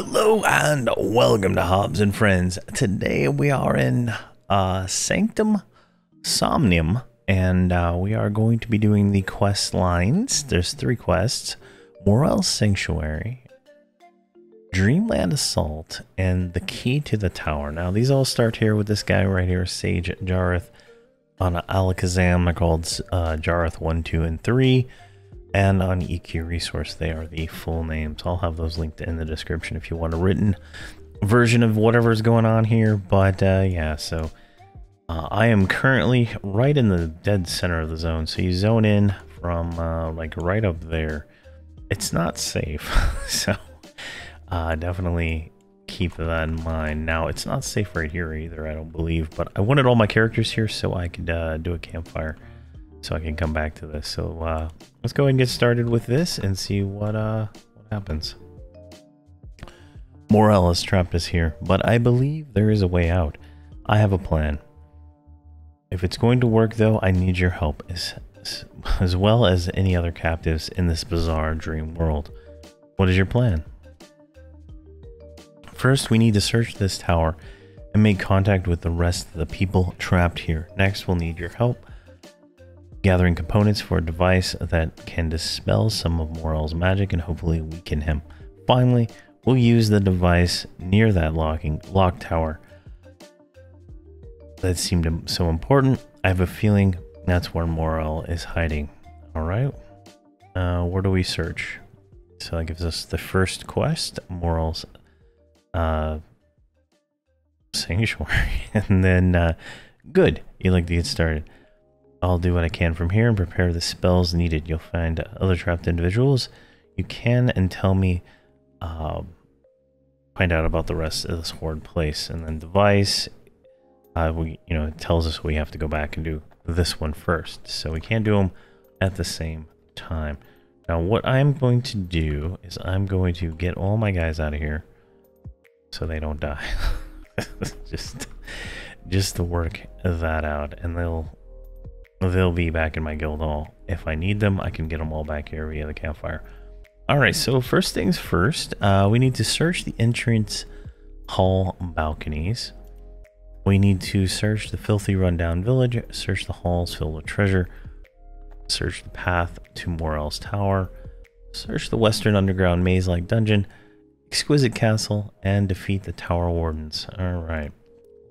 Hello and welcome to Hobz and Friendz. Today we are in uh, Sanctum Somnium and uh, we are going to be doing the quest lines. There's three quests. Morell Sanctuary, Dreamland Assault, and the Key to the Tower. Now these all start here with this guy right here, Sage Jareth on Allakhazam. They're called uh, Jareth 1, 2, and 3 and on EQ Resource. They are the full names. I'll have those linked in the description if you want a written version of whatever's going on here. But uh, yeah, so uh, I am currently right in the dead center of the zone. So you zone in from uh, like right up there. It's not safe. so uh, definitely keep that in mind. Now, it's not safe right here either, I don't believe. But I wanted all my characters here so I could uh, do a campfire so I can come back to this. So uh, let's go ahead and get started with this and see what uh, what happens. Morell has trapped us here, but I believe there is a way out. I have a plan. If it's going to work though, I need your help as, as well as any other captives in this bizarre dream world. What is your plan? First, we need to search this tower and make contact with the rest of the people trapped here. Next, we'll need your help gathering components for a device that can dispel some of Morell's magic and hopefully weaken him. Finally, we'll use the device near that locking lock tower that seemed so important. I have a feeling that's where Morell is hiding. All right, uh, where do we search? So that gives us the first quest, Morell's uh, sanctuary, and then uh, good. You like to get started. I'll do what I can from here and prepare the spells needed. You'll find other trapped individuals. You can and tell me, uh, find out about the rest of this horde place. And then device, uh, we you know it tells us we have to go back and do this one first. So we can't do them at the same time. Now what I'm going to do is I'm going to get all my guys out of here so they don't die. just just to work that out and they'll they'll be back in my guild hall. If I need them, I can get them all back here via the campfire. Alright, so first things first, uh, we need to search the entrance hall balconies. We need to search the filthy rundown village, search the halls filled with treasure, search the path to Morell's tower, search the western underground maze-like dungeon, exquisite castle, and defeat the tower wardens. Alright,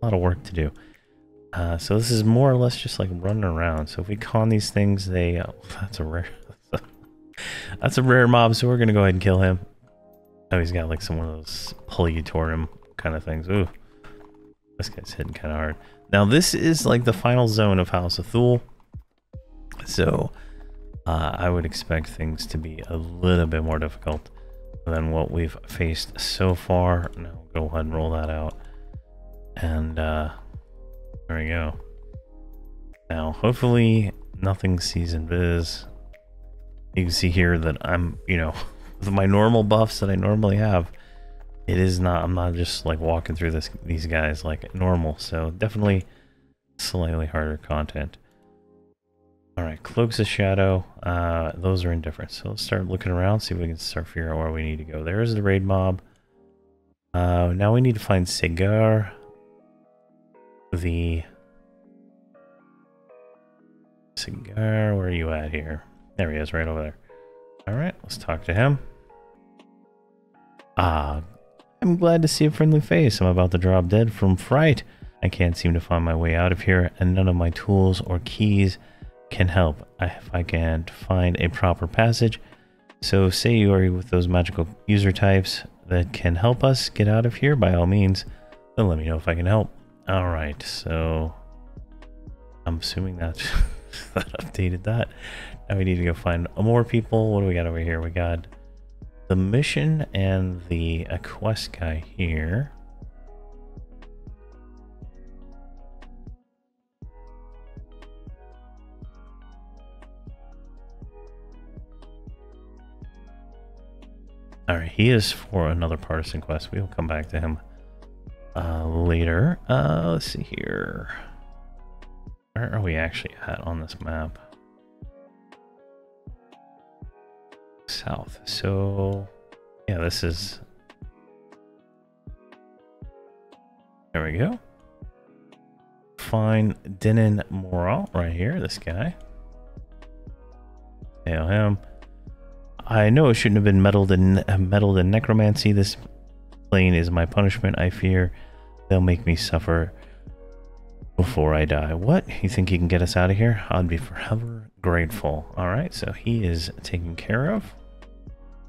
a lot of work to do. Uh, so this is more or less just like running around. So if we con these things, they... Uh, that's a rare... that's a rare mob, so we're going to go ahead and kill him. Oh, he's got like some one of those Polytorium kind of things. Ooh. This guy's hitting kind of hard. Now this is like the final zone of House of Thule. So uh, I would expect things to be a little bit more difficult than what we've faced so far. Now go ahead and roll that out. And uh, there we go. Now, hopefully nothing sees invis. You can see here that I'm, you know, with my normal buffs that I normally have, it is not, I'm not just like walking through this these guys like normal. So definitely slightly harder content. All right, Cloaks of Shadow, uh, those are indifferent. So let's start looking around, see if we can start figuring out where we need to go. There's the raid mob. Uh, now we need to find Cigar the cigar. Where are you at here? There he is, right over there. All right, let's talk to him. Ah, I'm glad to see a friendly face. I'm about to drop dead from fright. I can't seem to find my way out of here, and none of my tools or keys can help if I can't find a proper passage. So say you are with those magical user types that can help us get out of here, by all means, then let me know if I can help. All right, so I'm assuming that that updated that. Now we need to go find more people. What do we got over here? We got the mission and the a quest guy here. All right, he is for another partisan quest. We will come back to him uh, later. Uh, let's see here. Where are we actually at on this map? South. So, yeah, this is There we go. Find Denon Moral right here, this guy. Hail him. I know it shouldn't have been meddled in meddled in necromancy. This plane is my punishment. I fear they'll make me suffer before I die. What? You think you can get us out of here? I'd be forever grateful. All right, so he is taken care of.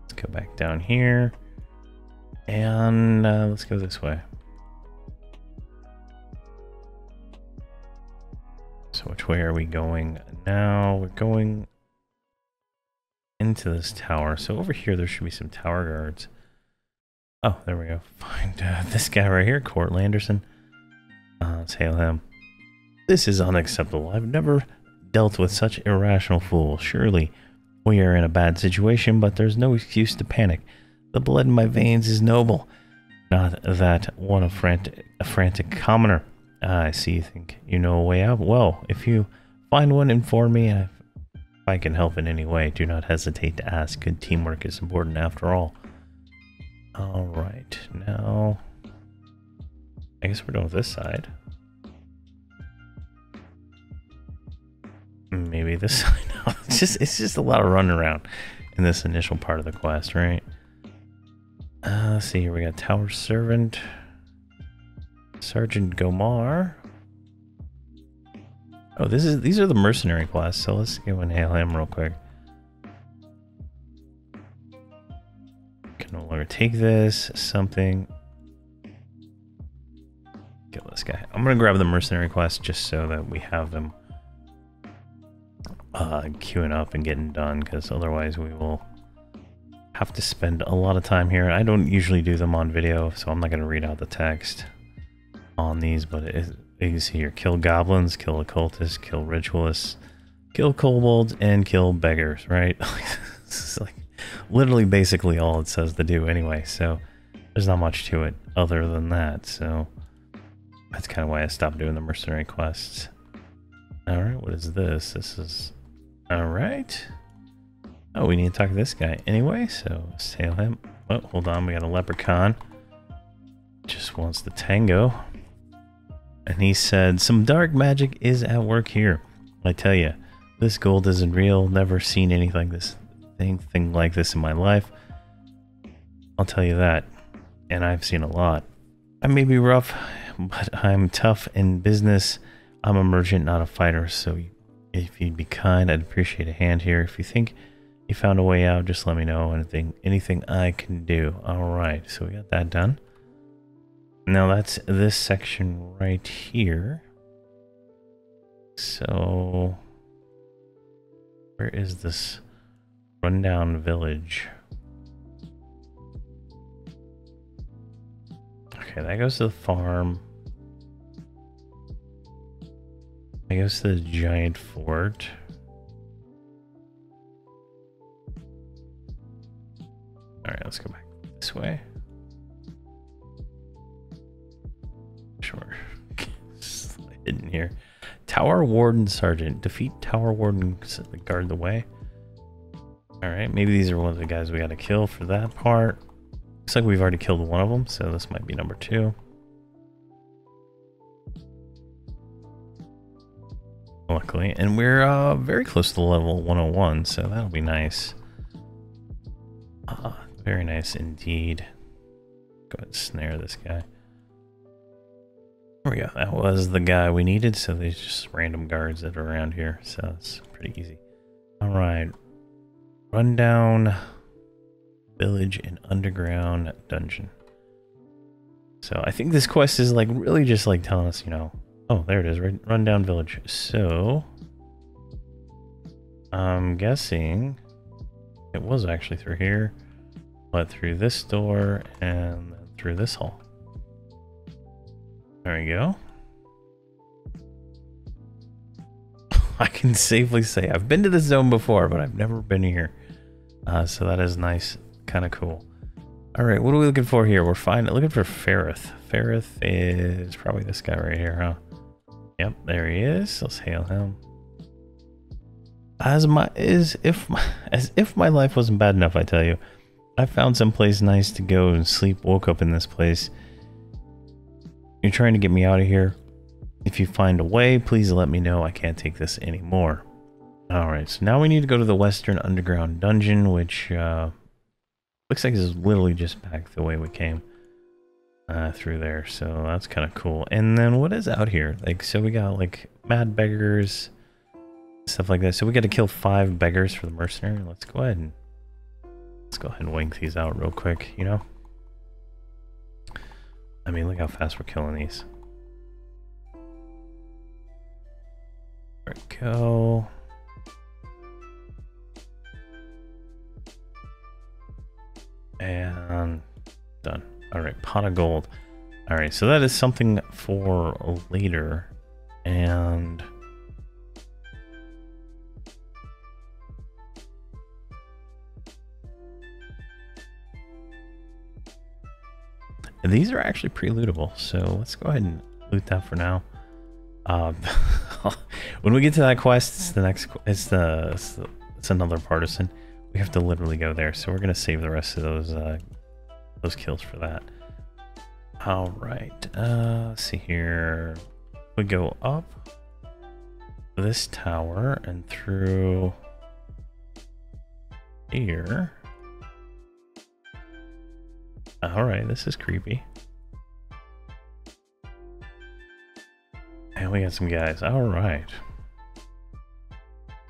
Let's go back down here. And uh, let's go this way. So which way are we going now? We're going into this tower. So over here, there should be some tower guards. Oh, there we go. Find uh, this guy right here, Court Landerson. Uh, let's hail him. This is unacceptable. I've never dealt with such irrational fools. Surely we are in a bad situation, but there's no excuse to panic. The blood in my veins is noble. Not that one a frantic, a frantic commoner. Ah, I see you think you know a way out. Well, if you find one, inform me. If I can help in any way, do not hesitate to ask. Good teamwork is important after all. Alright, now... I guess we're done with this side. Maybe this side. No, it's just it's just a lot of running around in this initial part of the quest, right? Uh, let's see here. We got Tower Servant, Sergeant Gomar. Oh, this is these are the mercenary quests. So let's go and hail him real quick. Can no longer take this. Something. Kill this guy. I'm gonna grab the mercenary quest just so that we have them uh, queuing up and getting done, because otherwise we will have to spend a lot of time here. I don't usually do them on video, so I'm not to read out the text on these, but it, you can see here, kill goblins, kill occultists, kill ritualists, kill kobolds, and kill beggars, right? this is like literally basically all it says to do anyway, so there's not much to it other than that, so that's kind of why I stopped doing the mercenary quests. Alright, what is this? This is... Alright. Oh, we need to talk to this guy anyway, so let's tail him. Oh, hold on, we got a leprechaun. Just wants the tango. And he said, some dark magic is at work here. I tell you, this gold isn't real. Never seen anything like this, anything like this in my life. I'll tell you that. And I've seen a lot. I may be rough, but I'm tough in business. I'm a merchant, not a fighter, so if you'd be kind, I'd appreciate a hand here. If you think you found a way out, just let me know. Anything, anything I can do. All right, so we got that done. Now that's this section right here. So, where is this rundown village? Okay, that goes to the farm. I guess the giant fort. Alright, let's go back this way. Sure. Hidden here. Tower Warden Sergeant. Defeat Tower Warden guard the way. Alright, maybe these are one of the guys we gotta kill for that part. Looks like we've already killed one of them, so this might be number two. Luckily, and we're uh, very close to level 101, so that'll be nice. Uh, very nice indeed. Go ahead and snare this guy. There we go. That was the guy we needed. So there's just random guards that are around here. So it's pretty easy. All right. Rundown village and underground dungeon. So I think this quest is like really just like telling us, you know, oh, there it is, right, rundown village. So I'm guessing it was actually through here. But through this door and through this hall. There we go. I can safely say I've been to this zone before, but I've never been here. Uh, so that is nice, kind of cool. All right, what are we looking for here? We're finding looking for Ferrith. Ferrith is probably this guy right here, huh? Yep, there he is. Let's hail him. As my is if my, as if my life wasn't bad enough, I tell you. I found some place nice to go and sleep. Woke up in this place. You're trying to get me out of here. If you find a way, please let me know. I can't take this anymore. Alright, so now we need to go to the Western Underground Dungeon, which uh, looks like it's literally just back the way we came uh, through there. So that's kind of cool. And then what is out here? Like, so we got like mad beggars, stuff like that. So we got to kill five beggars for the mercenary. Let's go ahead and let's go ahead and wink these out real quick. You know. I mean, look how fast we're killing these. There we go. And done. All right, pot of gold. All right, so that is something for later. And... These are actually pre-lootable, so let's go ahead and loot that for now. Um, when we get to that quest, it's the next, it's the, it's, the, it's another partisan. We have to literally go there, so we're gonna save the rest of those uh, those kills for that. All right, uh, let's see here. We go up this tower and through here. All right, this is creepy. We got some guys. All right.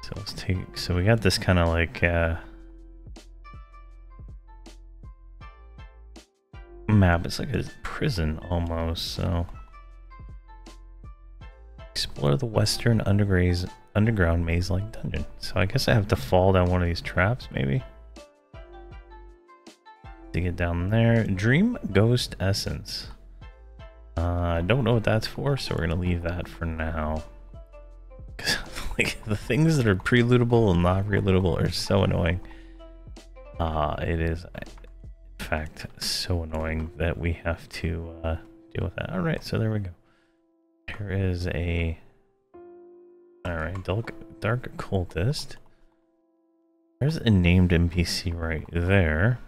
So let's take, so we got this kind of like, uh, map. It's like a prison almost, so. Explore the western underground maze-like dungeon. So I guess I have to fall down one of these traps, maybe? To get down there. Dream Ghost Essence. Uh, I don't know what that's for, so we're going to leave that for now. like, the things that are pre-lootable and not pre-lootable are so annoying. Uh, it is in fact so annoying that we have to uh, deal with that. All right, so there we go. Here is a all right dark dark cultist. There's a named NPC right there.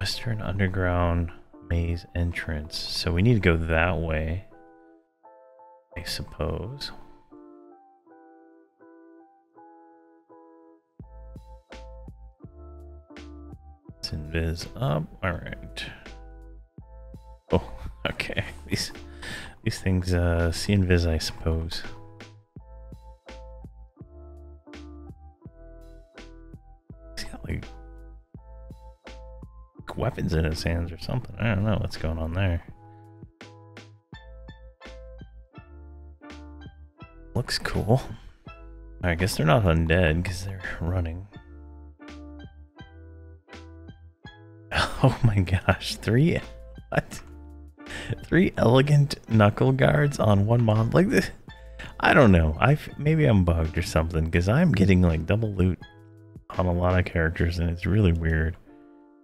Western Underground Maze entrance. So we need to go that way, I suppose. invis up. All right. Oh, okay. These these things uh, see invis, I suppose. Weapons in his hands or something. I don't know what's going on there. Looks cool. I guess they're not undead because they're running. Oh my gosh, three what? Three elegant knuckle guards on one mob like this. I don't know. I maybe I'm bugged or something because I'm getting like double loot on a lot of characters and it's really weird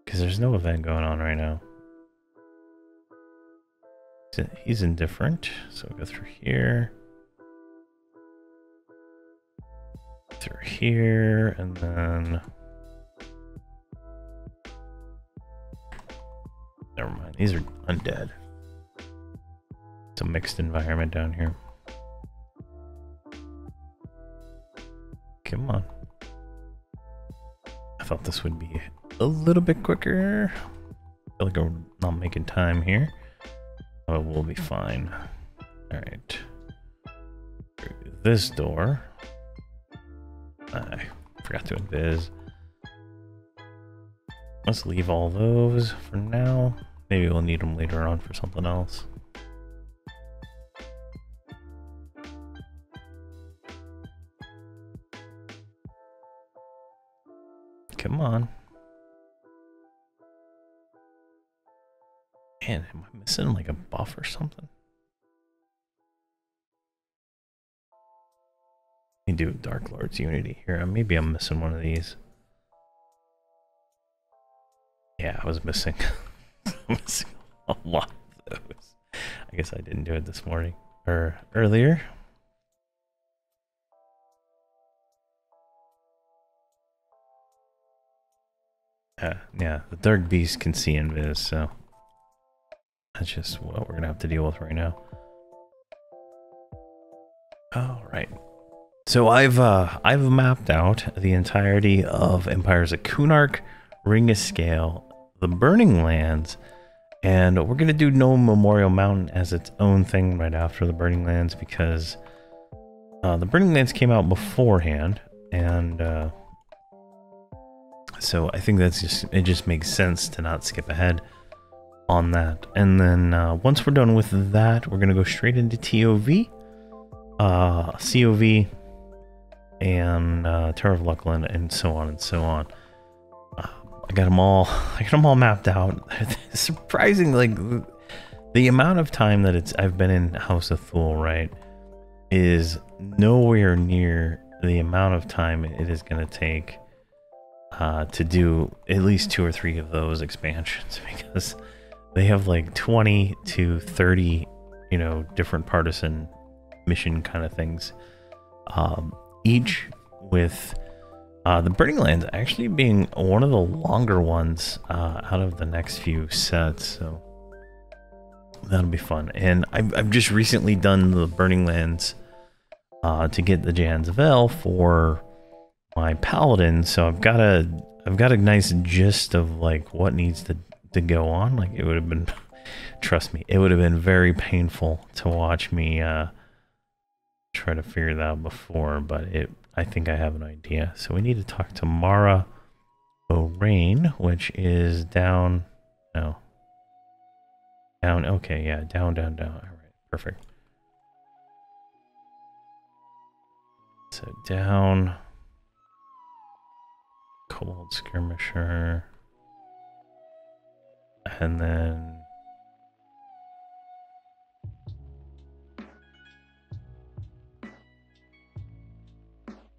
because there's no event going on right now. He's indifferent, so we'll go through here. Through here, and then Never mind. These are undead. It's a mixed environment down here. Come on. I thought this would be a little bit quicker. I feel like I'm not making time here. But we'll be fine. Alright. This door. I forgot to invis. Let's leave all those for now. Maybe we'll need them later on for something else. Come on. Man, am I missing like a buff or something? We do Dark Lord's Unity here. Maybe I'm missing one of these. Yeah, I was missing, missing a lot of those. I guess I didn't do it this morning or earlier. Uh, yeah, the Dark Beast can see invis, so That's just what we're gonna have to deal with right now. All right. So I've uh, I've mapped out the entirety of Empires of Kunark, Ring of Scale, the Burning Lands, and we're gonna do no Memorial Mountain as its own thing right after the Burning Lands because uh, the Burning Lands came out beforehand, and uh, so I think that's just it. Just makes sense to not skip ahead on that. And then uh, once we're done with that, we're gonna go straight into TOV, uh, COV, and uh, Terror of Luclin, and so on and so on. Uh, I got them all. I got them all mapped out. Surprising, like the amount of time that it's I've been in House of Thule, right, is nowhere near the amount of time it is going to take uh, to do at least two or three of those expansions because they have like 20 to 30, you know, different partisan mission kind of things. Um, each with uh, the Burning Lands actually being one of the longer ones uh, out of the next few sets. So that'll be fun. And I've, I've just recently done the Burning Lands uh, to get the Jan's Veil for my Paladin. So I've got a I've got a nice gist of like what needs to, to go on. Like it would have been, trust me, it would have been very painful to watch me uh, try to figure that out before, but it I think I have an idea. So we need to talk to Mara O'Rain, which is down no. Down okay, yeah, down, down, down. Alright, perfect. So down Cold Skirmisher. And then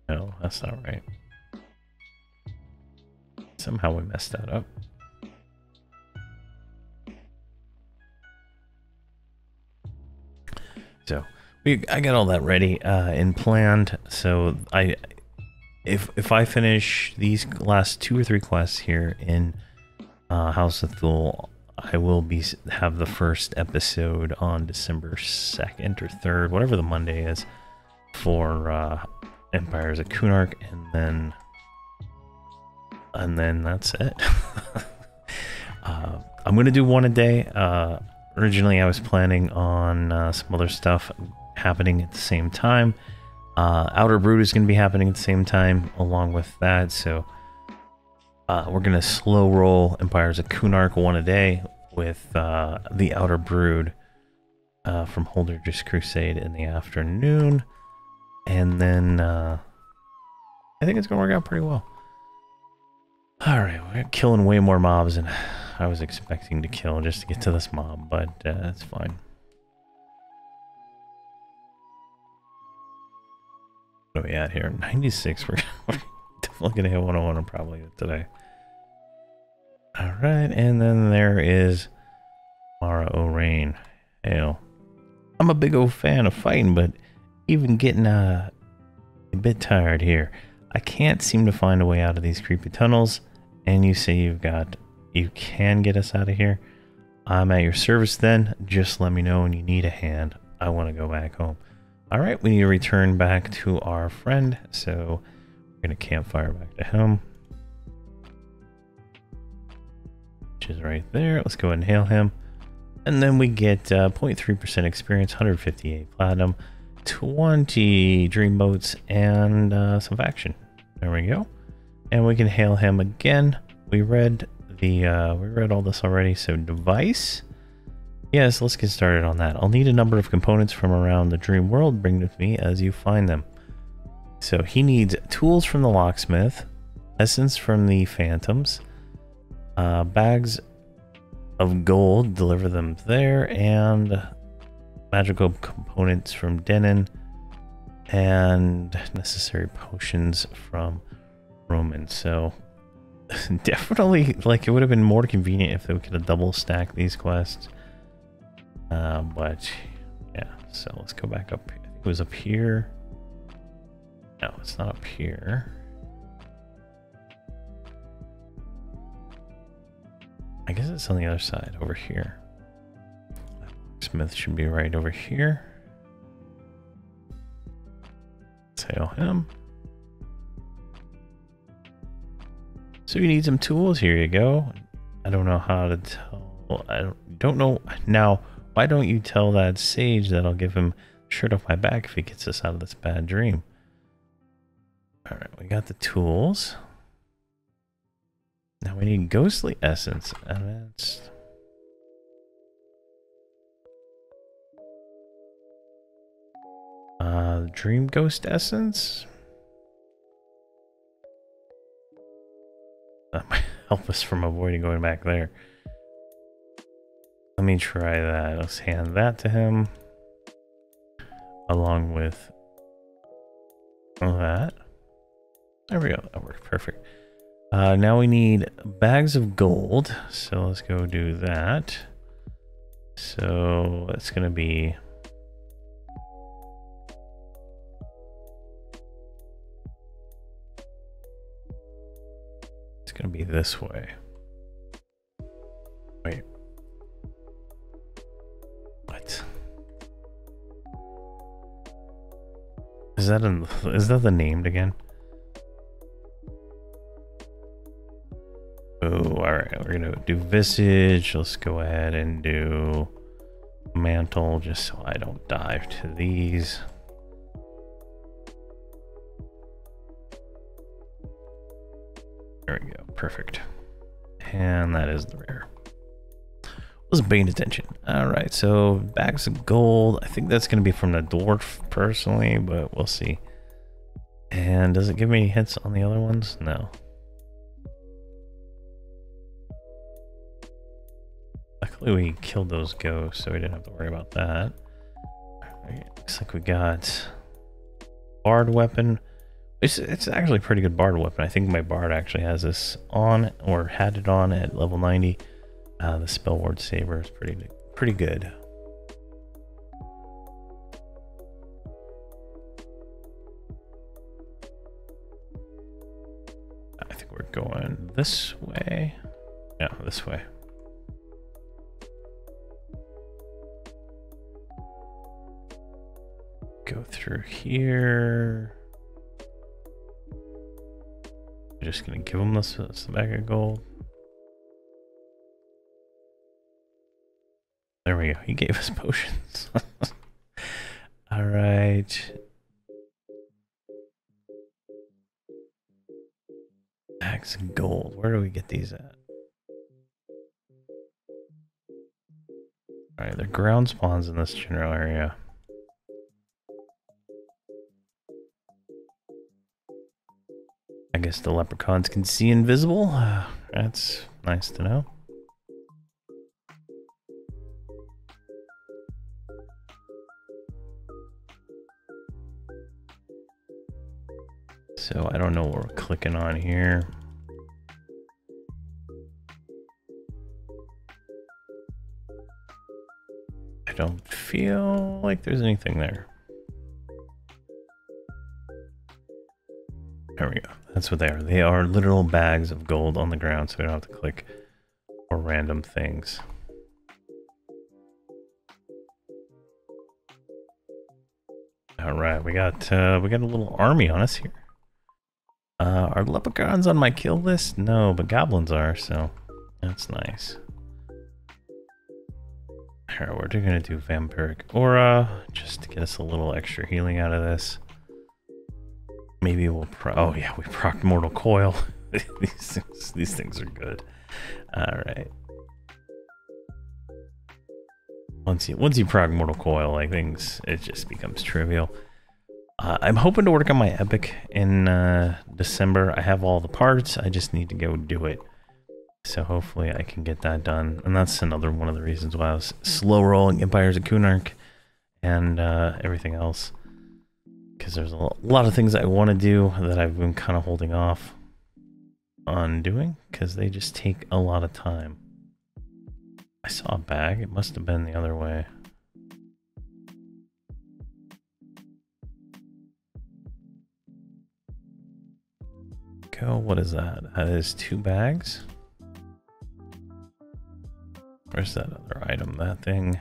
No, that's not right. Somehow we messed that up. So we, I got all that ready uh, and planned. So I, if if I finish these last two or three quests here in uh, House of Thule, I will be have the first episode on December second or third, whatever the Monday is, for uh, Empires of Kunark, and then and then that's it. uh, I'm gonna do one a day. Uh, originally, I was planning on uh, some other stuff happening at the same time. Uh, Outer Brood is gonna be happening at the same time, along with that. So uh, we're gonna slow roll Empires of Kunark one a day with uh, the Outer Brood from Holdridge's Crusade in the afternoon. And then uh, I think it's going to work out pretty well. All right, we're killing way more mobs than I was expecting to kill just to get to this mob, but uh, that's fine. What are we at here? 96. We're, we're definitely to hit 101 probably today. All right, and then there is Mara O'Rain. Hell, I'm a big old fan of fighting, but even getting uh, a bit tired here. I can't seem to find a way out of these creepy tunnels. And you say you've got, you can get us out of here. I'm at your service then. Just let me know when you need a hand. I want to go back home. All right, we need to return back to our friend. So going to campfire back to him. Which is right there. Let's go ahead and hail him. And then we get 0.3% uh, experience, 158 platinum. 20 dreamboats and uh, some faction. There we go. And we can hail him again. We read the uh, we read all this already. So device. Yes, let's get started on that. I'll need a number of components from around the dream world. Bring with me as you find them. So he needs tools from the locksmith, essence from the phantoms, uh, bags of gold. Deliver them there, and magical components from Denon, and necessary potions from Roman. So definitely, like, it would have been more convenient if they could have double stacked these quests. Uh, but yeah, so let's go back up. it was up here. No, it's not up here. I guess it's on the other side over here. Smith should be right over here. Let's oh, him. So you need some tools. Here you go. I don't know how to tell. I don't, don't know. Now, why don't you tell that sage that I'll give him shirt off my back if he gets us out of this bad dream? All right, we got the tools. Now we need ghostly essence. That's Uh, Dream Ghost Essence? That might help us from avoiding going back there. Let me try that. Let's hand that to him. Along with that. There we go. That worked perfect. Uh, now we need bags of gold. So let's go do that. So it's going to be It's going to be this way. Wait. What? Is that in, is that the named again? Oh, alright, we're gonna do visage. Let's go ahead and do mantle just so I don't dive to these. There we go. Perfect. And that is the rare. Wasn't paying attention. All right, so bags of gold. I think that's to be from the dwarf personally, but we'll see. And does it give me hints on the other ones? No. Luckily we killed those ghosts, so we didn't have to worry about that. Right, looks like we got bard weapon. It's, it's actually a pretty good bard weapon. I think my bard actually has this on, or had it on at level 90. Uh, the spell ward saber is pretty, pretty good. I think we're going this way. Yeah, this way. Go through here. just gonna give him this, this bag of gold. There we go. He gave us potions. All right. Bags of gold. Where do we get these at? All right, they're ground spawns in this general area. I guess the leprechauns can see invisible. That's nice to know. So I don't know what we're clicking on here. I don't feel like there's anything there. That's what they are. They are literal bags of gold on the ground, so we don't have to click for random things. All right, we got uh, we got a little army on us here. Uh, are leprechauns on my kill list? No, but goblins are, so that's nice. All right, we're gonna do vampiric aura just to get us a little extra healing out of this. Maybe we'll pro- oh yeah, we proc Mortal Coil. these, things, these things are good. Alright. Once you once you proc Mortal Coil, like things it just becomes trivial. Uh, I'm hoping to work on my epic in uh, December. I have all the parts. I just need to go do it. So hopefully I can get that done. And that's another one of the reasons why I was slow rolling Empires of Kunark and uh, everything else because there's a lot of things I want to do that I've been kind of holding off on doing because they just take a lot of time. I saw a bag. It must have been the other way. Go. What is that? That is two bags. Where's that other item? That thing.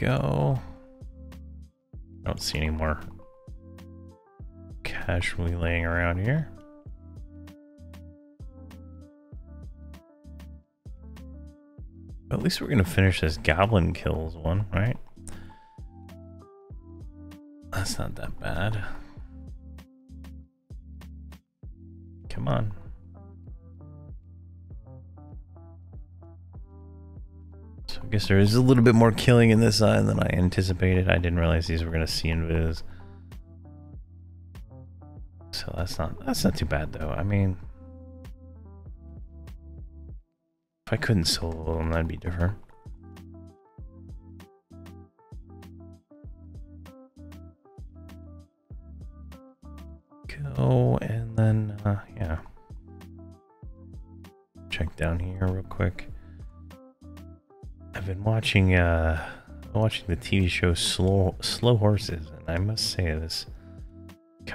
Go. I don't see any more casually laying around here. At least we're gonna finish this goblin kills one, right? That's not that bad. Come on. I guess there is a little bit more killing in this side than I anticipated. I didn't realize these were gonna see invis. So that's not that's not too bad though. I mean if I couldn't solo them that'd be different. Watching uh watching the TV show Slow Slow Horses, and I must say this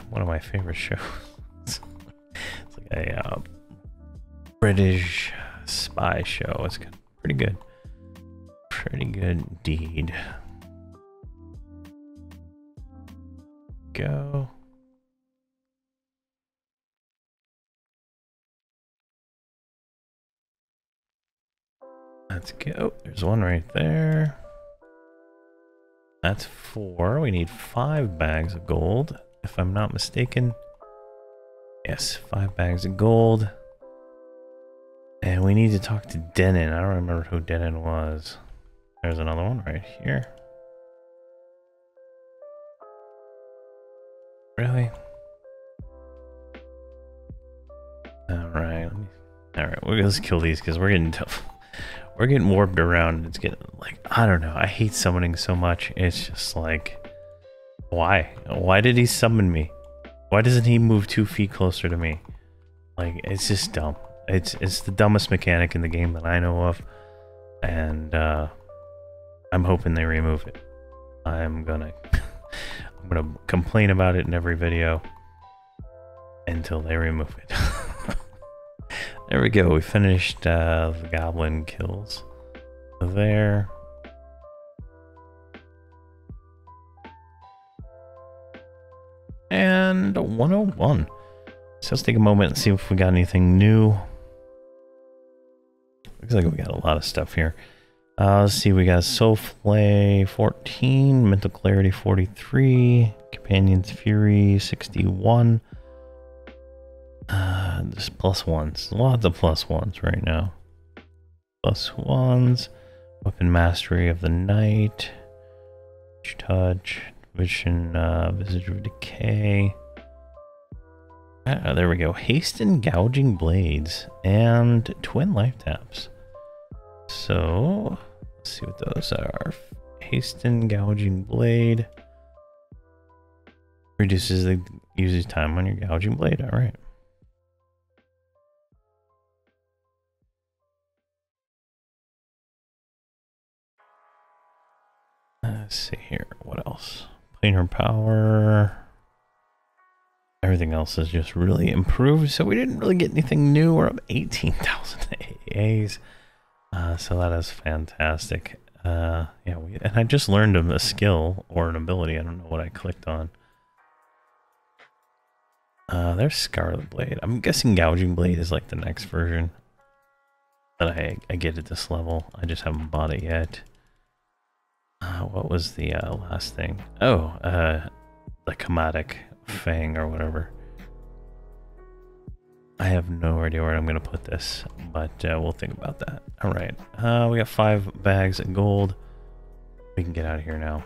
one of my favorite shows. it's like a uh, British spy show. It's pretty good. Pretty good indeed. Go. Let's go. Oh, there's one right there. That's four. We need five bags of gold, if I'm not mistaken. Yes, five bags of gold. And we need to talk to Denon. I don't remember who Denon was. There's another one right here. Really? Alright, Alright, we'll just kill these because we're getting tough. We're getting warped around. It's getting like I don't know. I hate summoning so much. It's just like why? Why did he summon me? Why doesn't he move two feet closer to me? Like it's just dumb. It's it's the dumbest mechanic in the game that I know of, and uh, I'm hoping they remove it. I'm gonna I'm gonna complain about it in every video until they remove it. There we go. We finished uh, the goblin kills. There. And 101. So let's take a moment and see if we got anything new. Looks like we got a lot of stuff here. Uh, let's see, we got Soulflay 14, Mental Clarity 43, Companion's Fury 61, uh, just plus ones. Lots of plus ones right now. Plus ones. Weapon Mastery of the Night. Touch. Vision, uh, Visage of Decay. Ah, there we go. Hastened Gouging Blades. And Twin Life Taps. So, let's see what those are. Hastened Gouging Blade. Reduces the user's time on your gouging blade. Alright. Let's see here. What else? Planar power. Everything else is just really improved. So we didn't really get anything new. We're up 18,000 AAs. Uh, so that is fantastic. Uh, yeah, we, and I just learned a skill or an ability. I don't know what I clicked on. Uh, there's Scarlet Blade. I'm guessing Gouging Blade is like the next version that I, I get at this level. I just haven't bought it yet. Uh, what was the uh, last thing? Oh, uh, the Chromatic Fang or whatever. I have no idea where I'm going to put this, but uh, we'll think about that. All right. Uh, we got five bags of gold. We can get out of here now.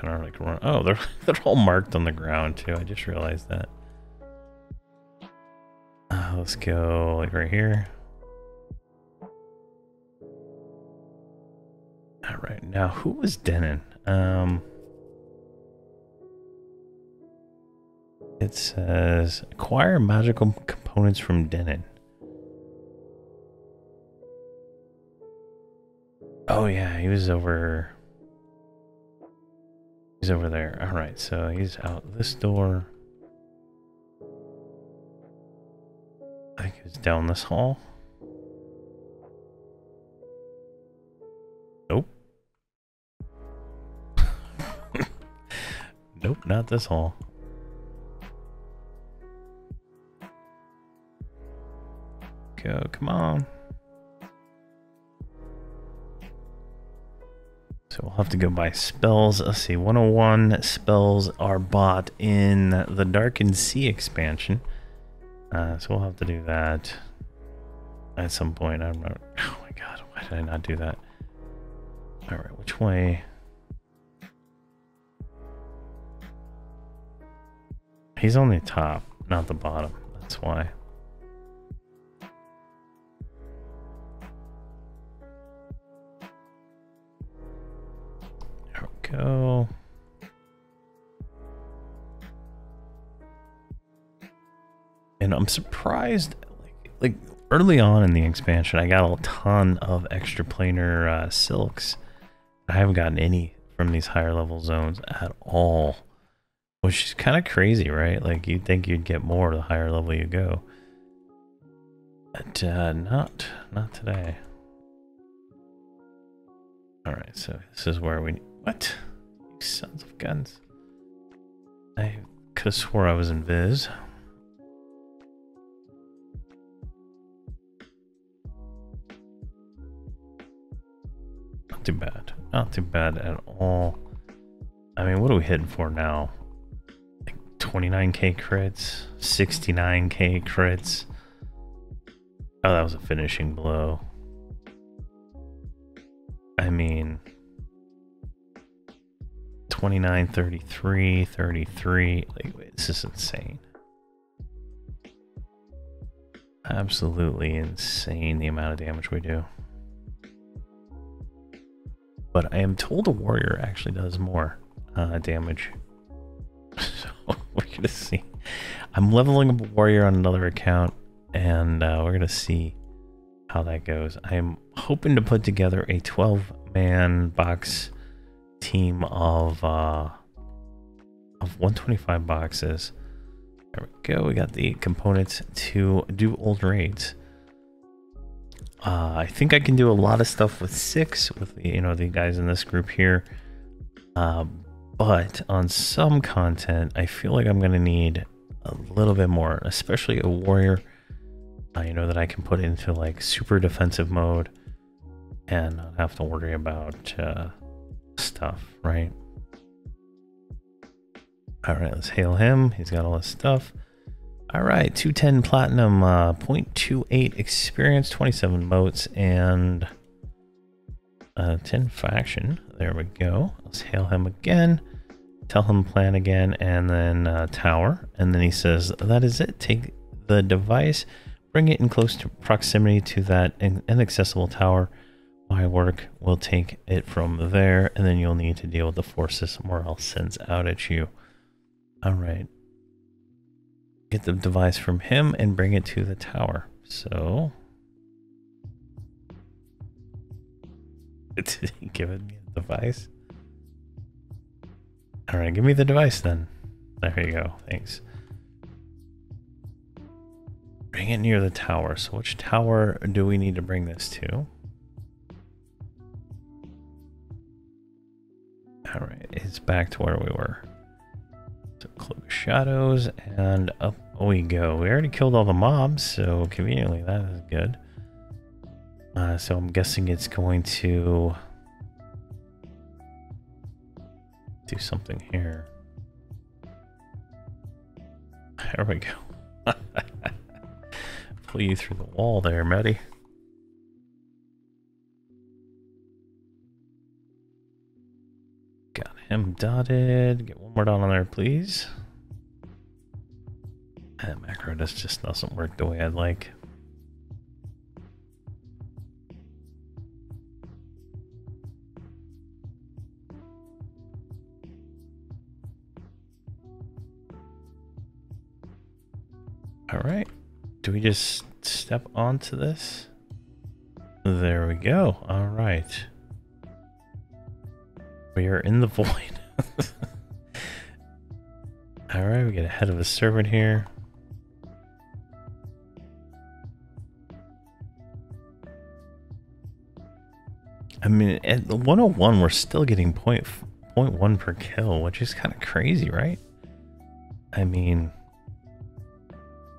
kind of like run. Oh, they're they're all marked on the ground too. I just realized that. Uh, let's go like right here. All right, now who was Denon? Um, it says acquire magical components from Denon. Oh yeah, he was over. He's over there. All right, so he's out this door. He was down this hall. Nope. nope, not this hall. Go, come on. So we'll have to go by spells. Let's see, 101 spells are bought in the Darkened Sea expansion. Uh, so we'll have to do that at some point. I'm not. Oh my god, why did I not do that? All right, which way? He's on the top, not the bottom. That's why. There we go. And I'm surprised, like, early on in the expansion, I got a ton of extra planar uh, silks. I haven't gotten any from these higher level zones at all, which is kind of crazy, right? Like you'd think you'd get more the higher level you go, but uh, not not today. All right, so this is where we what? You sons of guns! I could have swore I was in Viz. Too bad. Not too bad at all. I mean, what are we hitting for now? Like 29k crits, 69k crits. Oh, that was a finishing blow. I mean, 29, 33, 33. Like, wait, this is insane. Absolutely insane the amount of damage we do. But I am told a warrior actually does more uh, damage. so we're going to see. I'm leveling up a warrior on another account, and uh, we're going to see how that goes. I'm hoping to put together a 12 man box team of uh, of 125 boxes. There we go. We got the components to do old raids. Uh, I think I can do a lot of stuff with six with the, you know the guys in this group here. Uh, but on some content, I feel like I'm gonna need a little bit more, especially a warrior. Uh, you know that I can put into like super defensive mode and not have to worry about uh, stuff, right? All right, let's hail him. He's got all his stuff. All right, 210 platinum, uh, 0.28 experience, 27 motes, and uh, 10 faction. There we go. Let's hail him again. Tell him plan again, and then uh, tower. And then he says, that is it. Take the device, bring it in close to proximity to that inaccessible tower. My work will take it from there, and then you'll need to deal with the forces Morell sends out at you. All right get the device from him and bring it to the tower. So, he give me a device? All right, give me the device then. There you go. Thanks. Bring it near the tower. So which tower do we need to bring this to? All right, it's back to where we were. So Cloak Shadows, and up we go. We already killed all the mobs, so conveniently that is good. Uh, so I'm guessing it's going to do something here. There we go. Pull you through the wall there, Maddie. Him dotted. Get one more dot on there, please. That macro just, just doesn't work the way I'd like. All right. Do we just step onto this? There we go. All right. We are in the void. Alright, we get ahead of a servant here. I mean, at 101, we're still getting point, point 0.1 per kill, which is kind of crazy, right? I mean,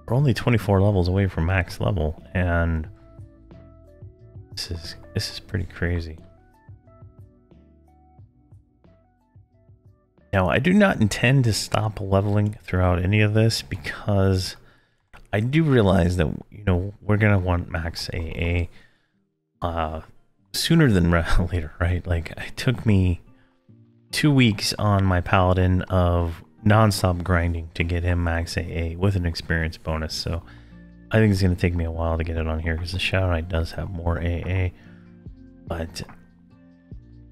we're only 24 levels away from max level, and this is this is pretty crazy. Now, I do not intend to stop leveling throughout any of this because I do realize that, you know, we're going to want max AA uh, sooner than later, right? Like, it took me two weeks on my paladin of nonstop grinding to get him max AA with an experience bonus. So I think it's going to take me a while to get it on here because the Shadow Knight does have more AA. But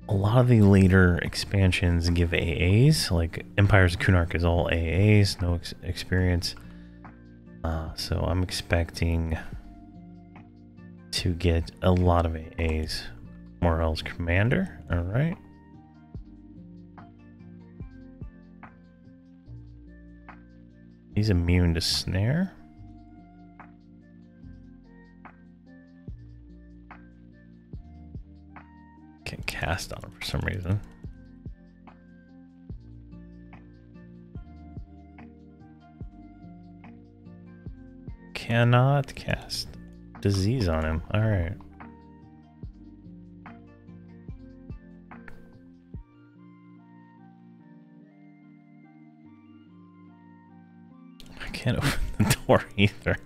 a lot of the later expansions give AAs, like Empires of Kunark is all AAs, no ex experience. Uh, so I'm expecting to get a lot of AAs. Morell's Commander, alright. He's immune to snare. Can't cast on him for some reason. Cannot cast disease on him. Alright. I can't open the door either.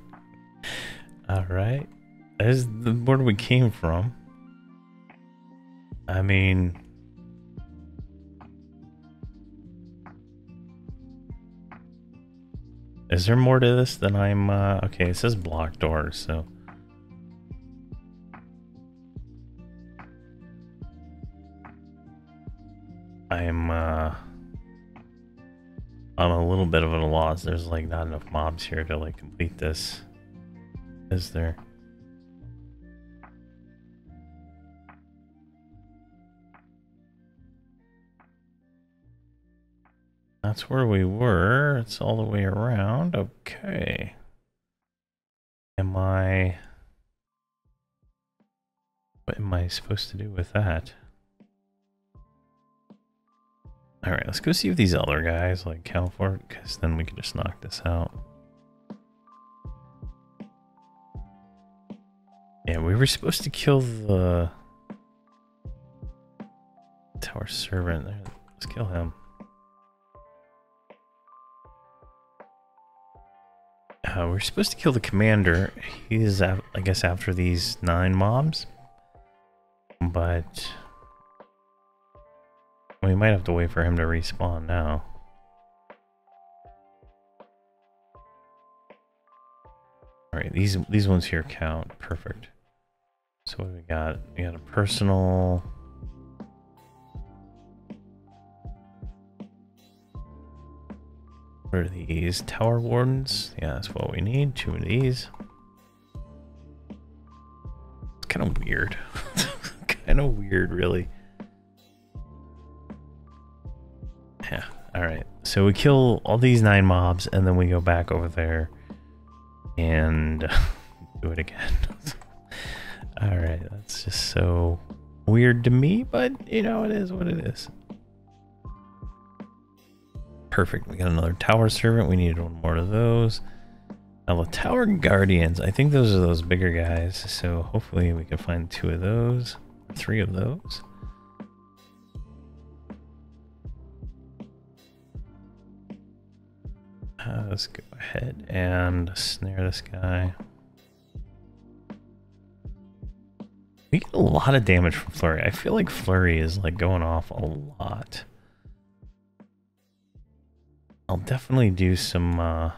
Alright. There's the where we came from. I mean... Is there more to this than I'm, uh, okay, it says block doors, so... I'm, uh... I'm a little bit of a loss. There's, like, not enough mobs here to, like, complete this. Is there? That's where we were. It's all the way around. Okay. Am I... What am I supposed to do with that? Alright, let's go see if these other guys like count because then we can just knock this out. Yeah, we were supposed to kill the tower servant. Let's kill him. Uh, we're supposed to kill the commander. He's, I guess, after these nine mobs. But... We might have to wait for him to respawn now. Alright, these these ones here count. Perfect. So what do we got? We got a personal... Are these? Tower Wardens? Yeah, that's what we need. Two of these. It's kind of weird. kind of weird, really. Yeah, alright. So we kill all these nine mobs, and then we go back over there and do it again. alright, that's just so weird to me, but, you know, it is what it is. Perfect. We got another tower servant. We needed one more of those. Now the tower guardians, I think those are those bigger guys. So hopefully we can find two of those, three of those. Uh, let's go ahead and snare this guy. We get a lot of damage from Flurry. I feel like Flurry is like going off a lot. I'll definitely do some, uh,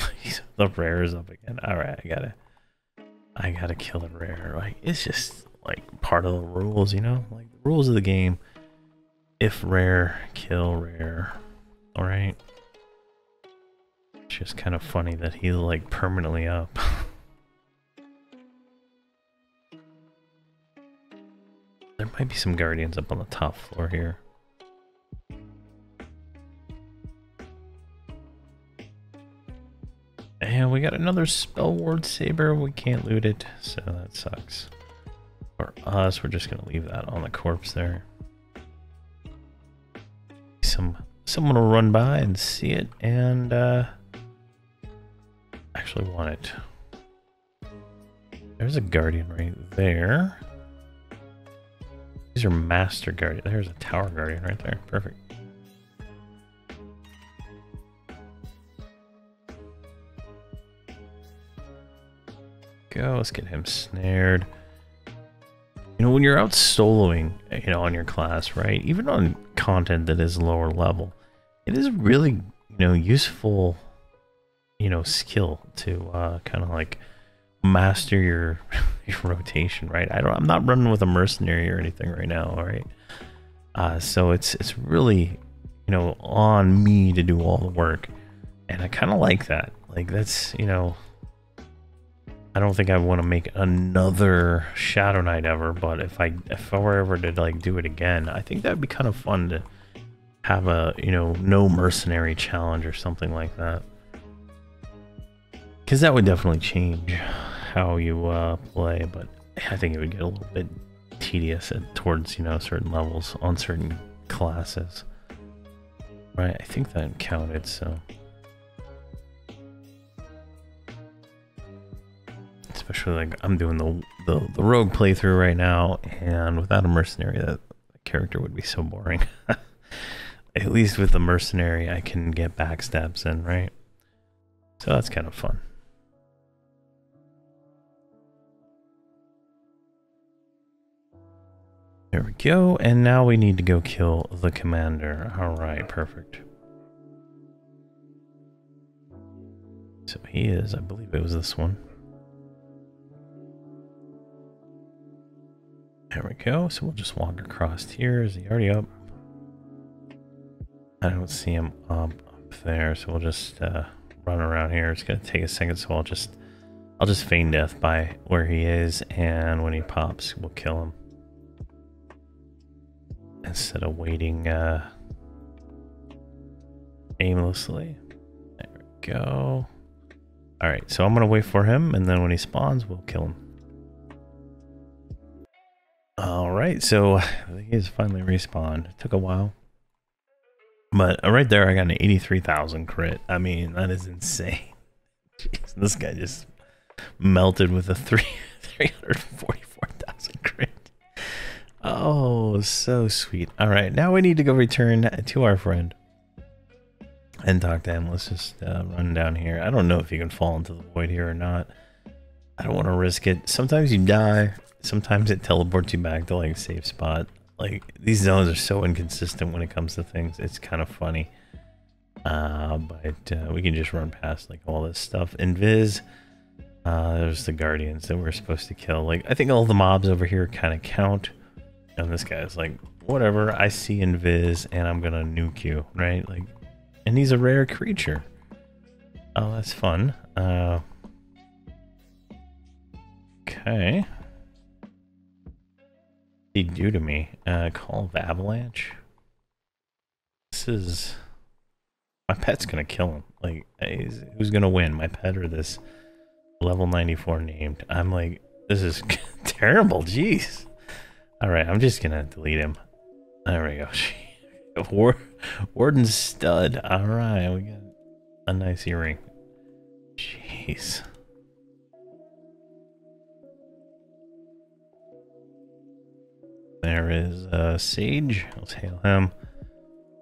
the rares up again. All right, I gotta, I gotta kill a rare. Like, it's just, like, part of the rules, you know? Like, the rules of the game. If rare, kill rare. All right? It's just kind of funny that he's, like, permanently up. there might be some guardians up on the top floor here. And we got another spell ward saber. We can't loot it, so that sucks. For us, we're just gonna leave that on the corpse there. Some someone will run by and see it and uh, actually want it. There's a guardian right there. These are master guardian. There's a tower guardian right there. Perfect. Go. Let's get him snared. You know, when you're out soloing, you know, on your class, right? Even on content that is lower level, it is really, you know, useful, you know, skill to uh, kind of like master your your rotation, right? I don't. I'm not running with a mercenary or anything right now, all right? Uh, so it's it's really, you know, on me to do all the work, and I kind of like that. Like that's, you know, I don't think I want to make another Shadow Knight ever, but if I if I were ever to like do it again, I think that'd be kind of fun to have a you know no mercenary challenge or something like that. Because that would definitely change how you uh, play, but I think it would get a little bit tedious at, towards you know certain levels on certain classes. Right, I think that counted so. Especially like I'm doing the, the, the rogue playthrough right now, and without a mercenary, that character would be so boring. At least with the mercenary, I can get backstabs in, right? So that's kind of fun. There we go, and now we need to go kill the commander. Alright, perfect. So he is, I believe it was this one. There we go. So we'll just walk across here. Is he already up? I don't see him up, up there, so we'll just uh, run around here. It's gonna take a second, so I'll just I'll just feign death by where he is, and when he pops, we'll kill him instead of waiting uh, aimlessly. There we go. All right, so I'm gonna wait for him, and then when he spawns, we'll kill him. All right, so he has finally respawned. It took a while. But uh, right there, I got an 83,000 crit. I mean, that is insane. Jeez, this guy just melted with a three, 344,000 crit. Oh, so sweet. All right, now we need to go return to our friend and talk to him. Let's just uh, run down here. I don't know if you can fall into the void here or not. I don't want to risk it. Sometimes you die sometimes it teleports you back to like safe spot. Like these zones are so inconsistent when it comes to things. It's kind of funny. Uh, but uh, we can just run past like all this stuff. Invis, uh, there's the guardians that we're supposed to kill. Like I think all the mobs over here kind of count. And this guy's like, whatever. I see Invis and I'm gonna nuke you, right? Like, and he's a rare creature. Oh, that's fun. Uh, okay he do to me? Uh, Call of Avalanche? This is... My pet's gonna kill him. Like, who's gonna win? My pet or this level 94 named? I'm like, this is terrible. Jeez. Alright, I'm just gonna delete him. There we go. War Warden stud. Alright, we got a nice earring. Jeez. There is uh, Sage. Let's hail him.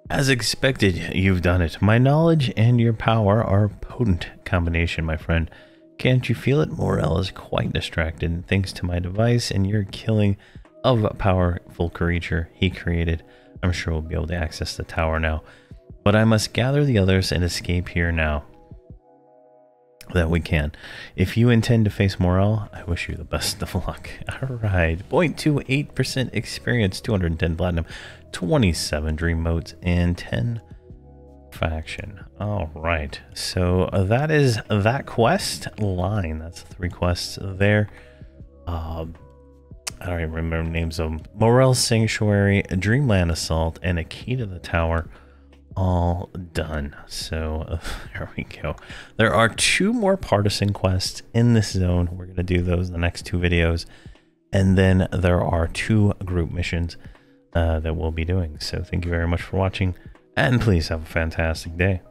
As expected, you've done it. My knowledge and your power are a potent combination, my friend. Can't you feel it? Morell is quite distracted thanks to my device and your killing of a powerful creature he created. I'm sure we'll be able to access the tower now. But I must gather the others and escape here now that we can. If you intend to face Morell, I wish you the best of luck. All right, 0.28% experience, 210 platinum, 27 dream motes, and 10 faction. All right, so uh, that is that quest line. That's three quests there. Uh, I don't even remember names of them. Morell Sanctuary, Dreamland Assault, and a key to the tower all done. So uh, there we go. There are two more partisan quests in this zone. We're going to do those in the next two videos. And then there are two group missions uh, that we'll be doing. So thank you very much for watching, and please have a fantastic day.